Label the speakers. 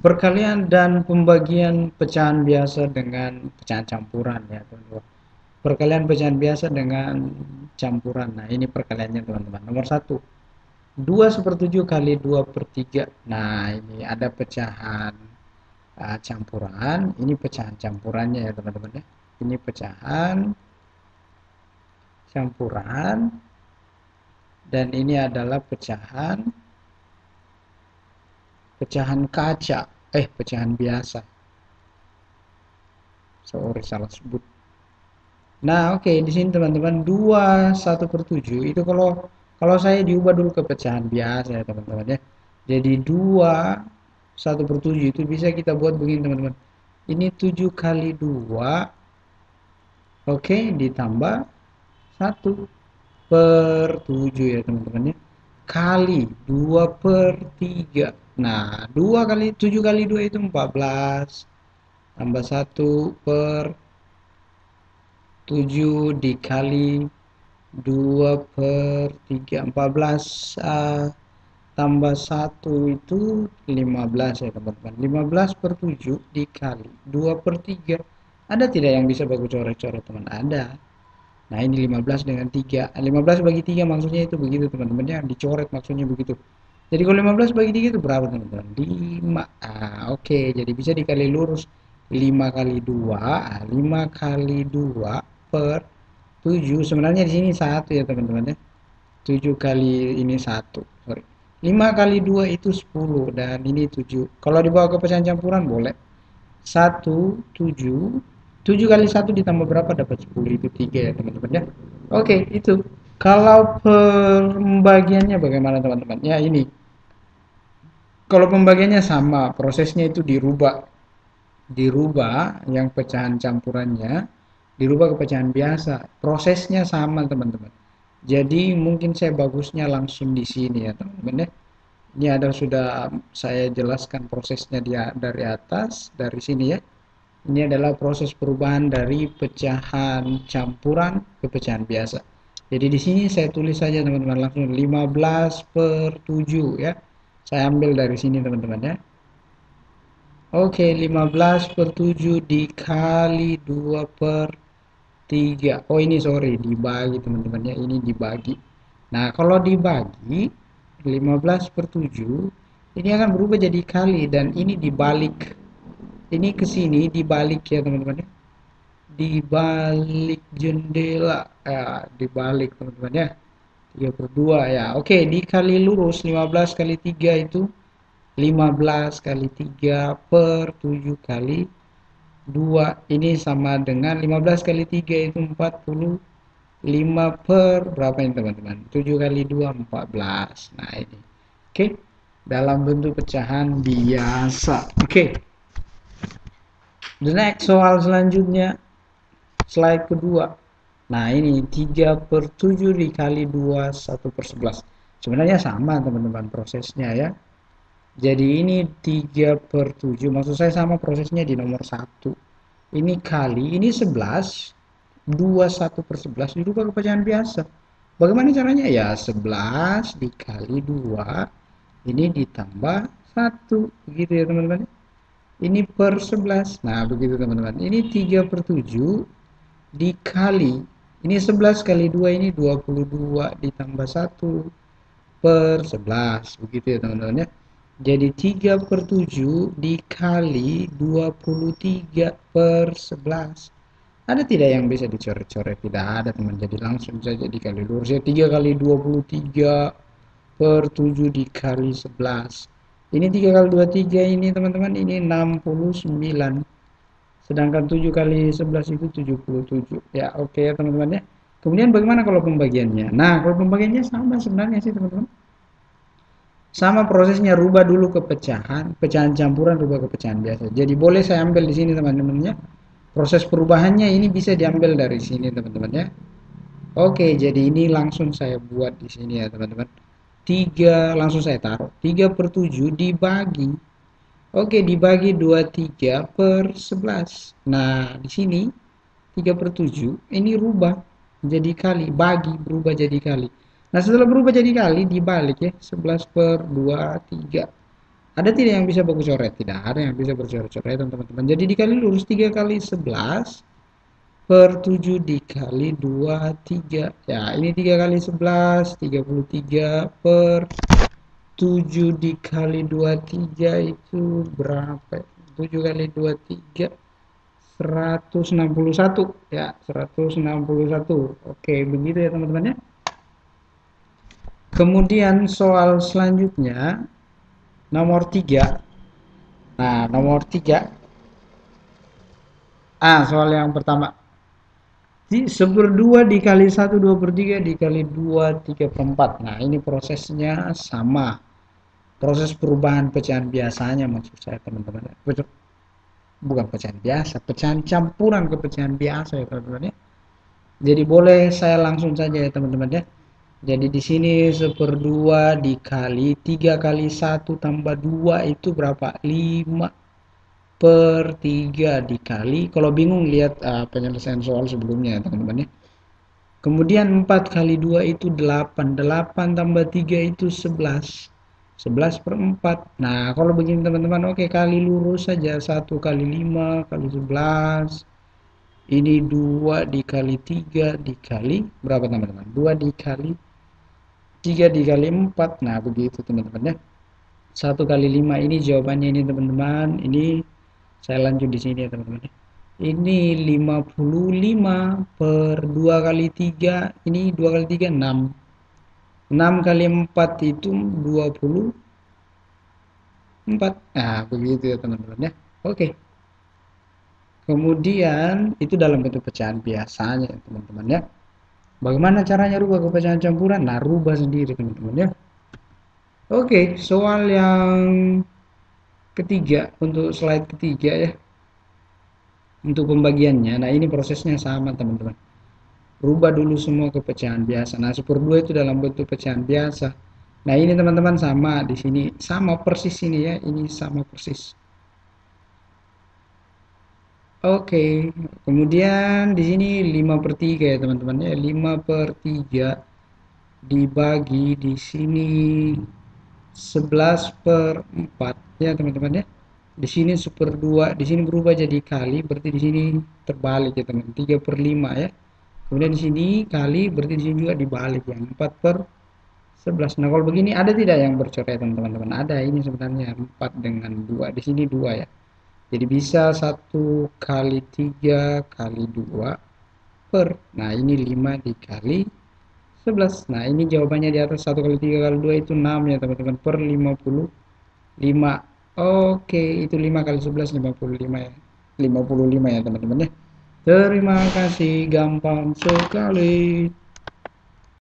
Speaker 1: perkalian dan pembagian pecahan biasa dengan pecahan campuran ya teman-teman. Perkalian pecahan biasa dengan campuran. Nah ini perkaliannya teman-teman. Nomor satu. 2 sepertujuh kali 2 per 3 nah ini ada pecahan uh, campuran. Ini pecahan campurannya ya teman-teman ya. Ini pecahan campuran. Dan ini adalah pecahan pecahan kaca. Eh pecahan biasa. Sorry salah sebut. Nah oke okay, di sini teman-teman 2 1 per 7 itu kalau kalau saya diubah dulu ke pecahan biasa ya teman-teman ya. Jadi 2 1 per 7 itu bisa kita buat begini teman-teman. Ini 7 kali 2 oke okay, ditambah 1 per 7 ya teman-teman ya. Kali 2 per 3 Nah, 2 kali 7 kali 2 itu 14. Tambah 1 per 7 dikali 2 per 3 14 uh, tambah 1 itu 15 ya teman-teman. 15 per 7 dikali 2 per 3 ada tidak yang bisa bagus coret-coret teman? Ada. Nah ini 15 dengan 3 15 bagi 3 maksudnya itu begitu teman-teman. Yang dicoret maksudnya begitu jadi kalau 15 bagi 3 itu berapa teman-teman? 5. Ah, oke, okay. jadi bisa dikali lurus 5 kali 2, ah, 5 kali 2 per 7. Sebenarnya di sini 1 ya teman-teman ya. 7 kali ini 1. Sorry. 5 kali 2 itu 10 dan ini 7. Kalau dibawa ke pecahan campuran boleh. 1 7 7 kali 1 ditambah berapa dapat 10 itu 3 ya teman-teman ya. Oke, itu. Kalau pembagiannya bagaimana teman-teman? Ya ini kalau pembagiannya sama, prosesnya itu dirubah. Dirubah yang pecahan campurannya, dirubah ke pecahan biasa. Prosesnya sama, teman-teman. Jadi mungkin saya bagusnya langsung di sini ya, teman-teman ya. Ini ada sudah saya jelaskan prosesnya dia dari atas, dari sini ya. Ini adalah proses perubahan dari pecahan campuran ke pecahan biasa. Jadi di sini saya tulis saja teman-teman langsung 15 per 7 ya saya ambil dari sini teman-teman ya. Oke 15 per 7 dikali 2 per 3 oh ini sorry dibagi teman-teman ya. Ini dibagi. Nah kalau dibagi 15 per 7 ini akan berubah jadi kali dan ini dibalik. Ini ke sini dibalik ya teman-teman ya. Dibalik jendela. Ya dibalik teman-teman ya 3 per 2 ya. Oke dikali lurus 15 kali 3 itu 15 kali 3 per 7 kali 2 ini sama dengan 15 kali 3 itu 40 5 per berapa ini teman-teman? 7 kali 2 14 nah ini. Oke dalam bentuk pecahan biasa. Oke. The next soal selanjutnya slide kedua Nah ini 3 per 7 dikali 2 1 per 11 sebenarnya sama teman-teman prosesnya ya. Jadi ini 3 per 7 maksud saya sama prosesnya di nomor 1 ini kali ini 11 2 1 per 11 dirubah ke pecahan biasa. Bagaimana caranya? Ya 11 dikali 2 ini ditambah 1 begitu ya teman-teman? Ini per 11 nah begitu teman-teman. Ini 3 per 7 dikali ini 11 kali 2 ini 22 ditambah 1 per 11. Begitu ya teman-teman ya. Jadi 3 per 7 dikali 23 per 11. Ada tidak yang bisa dicoret-coret? Tidak ada teman. Jadi langsung saja dikali lurus. Ya 3 kali 23 per 7 dikali 11. Ini 3 kali 23 ini teman-teman. Ini 69 sedangkan 7 kali 11 itu 77 ya oke okay, ya teman-teman ya. Kemudian bagaimana kalau pembagiannya? Nah kalau pembagiannya sama sebenarnya sih teman-teman. Sama prosesnya rubah dulu ke pecahan pecahan campuran rubah ke pecahan biasa. Jadi boleh saya ambil di sini teman-teman ya. Proses perubahannya ini bisa diambil dari sini teman-teman ya. Oke jadi ini langsung saya buat di sini ya teman-teman. 3 langsung saya taruh. 3 per 7 dibagi Oke, dibagi 23 per 11. Nah, di sini 3 per 7, ini rubah jadi kali, bagi berubah jadi kali. Nah, setelah berubah jadi kali, dibalik ya, 11 per 2, 3. ada tidak yang bisa baku coret tidak ada yang bisa bercoret-coret teman-teman jadi dikali lurus 3 kali 11 per 7 dikali 2 3 ya ini 3 kali 11 33 per 7 dikali 2 3 itu berapa? 7 kali 2 3 161 ya 161 oke begitu ya teman-teman ya. Kemudian soal selanjutnya nomor 3 nah nomor 3 ah soal yang pertama. Seperdua dikali satu dua per tiga dikali dua tiga per empat. Nah ini prosesnya sama proses perubahan pecahan biasanya maksud saya teman-teman. Bukan pecahan biasa pecahan campuran ke pecahan biasa ya teman-teman ya. Jadi boleh saya langsung saja ya teman-teman ya. Jadi di sini seperdua dikali tiga kali satu tambah dua itu berapa? Lima per 3 dikali. Kalau bingung lihat uh, penyelesaian soal sebelumnya teman-teman ya. Kemudian 4 kali 2 itu 8 8 tambah 3 itu 11 11 per 4 nah kalau begini teman-teman oke kali lurus saja. 1 kali 5 kali 11 ini 2 dikali 3 dikali berapa teman-teman? 2 dikali 3 dikali 4 nah begitu teman-teman ya. 1 kali 5 ini jawabannya ini teman-teman. Ini saya lanjut di sini ya teman-teman ini 55 per 2 kali 3 ini 2 kali 3 6 6 kali 4 itu 20 4 nah begitu ya teman-teman ya. Oke. Kemudian itu dalam bentuk pecahan biasanya ya teman-teman ya. Bagaimana caranya rubah ke pecahan campuran? Nah rubah sendiri teman-teman ya. Oke soal yang ketiga untuk slide ketiga ya. Untuk pembagiannya. Nah ini prosesnya sama teman-teman rubah dulu semua ke pecahan biasa. Nah super 2 itu dalam bentuk pecahan biasa. Nah ini teman-teman sama di sini. Sama persis ini ya. Ini sama persis. Oke, kemudian di sini 5 per 3 ya teman-teman ya. 5 per 3 dibagi di sini 11 per 4 ya teman-teman ya. Di sini super 2 di sini berubah jadi kali. Berarti di sini terbalik ya teman. 3 per 5 ya kemudian di sini kali berarti di sini juga dibalik ya. 4 per 11 nah kalau begini ada tidak yang bercoret teman-teman? Ada ini sebenarnya 4 dengan 2 di sini 2 ya. Jadi bisa 1 kali 3 kali 2 per. Nah ini 5 dikali 11 nah ini jawabannya di atas 1 kali 3 kali 2 itu 6 ya teman-teman. Per 55 oke itu 5 kali 11 55 ya. 55 ya teman-teman ya terima kasih gampang sekali